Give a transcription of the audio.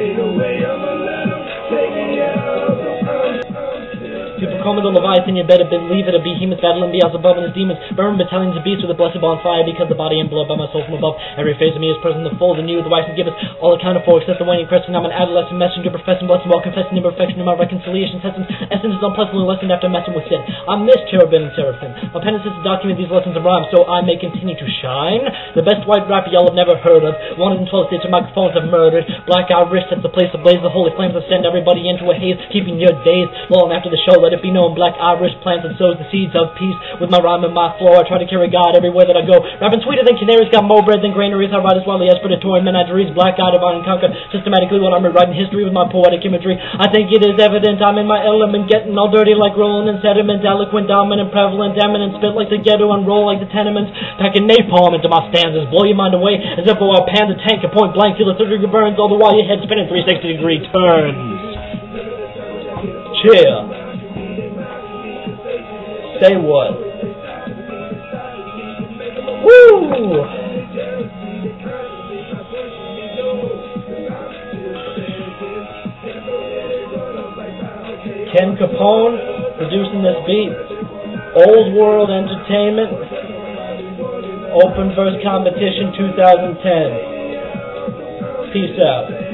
take away your Chroma the Leviathan, you better believe it. A behemoth battling Beelzebub and his demons. Burn battalions of beasts with a blessed bonfire because the body and blood by my soul from above. Every phase of me is present, the fold, the new, the waxing gibbous, all accounted for except the waning crescent. I'm an adolescent messenger, professing blessing while confessing imperfection in my reconciliation sentence. Essence is unpleasantly lessened after messing with sin. I'm this cherubim and seraphim. My penance is to document these lessons of rhyme so I may continue to shine. The best white rapper y'all have never heard of. 112 states of microphones have murdered. Black Irish sets the place ablaze. The holy flames that send everybody into a haze, keeping your days long after the show. Let it be known, Black Irish plants and sows the seeds of peace. With my rhyme and my flow, I try to carry God everywhere that I go. Rapping sweeter than canaries, got more bread than granaries. I write as wildly as predatory menageries. Black eyed, divine and conquer systematically when I'm rewriting history with my poetic imagery. I think it is evident I'm in my element, getting all dirty like rolling in sediment, eloquent, dominant, prevalent, eminent, spit like the ghetto and roll like the tenements. Packing napalm into my stanzas, blow your mind away as if I were a panzer tank, a point blank, till the degree burns, all the while your head spinning 360 degree turns. Cheer. Say what? Woo! Ken Capone producing this beat. Old World Entertainment. Open Verse Competition 2010. Peace out.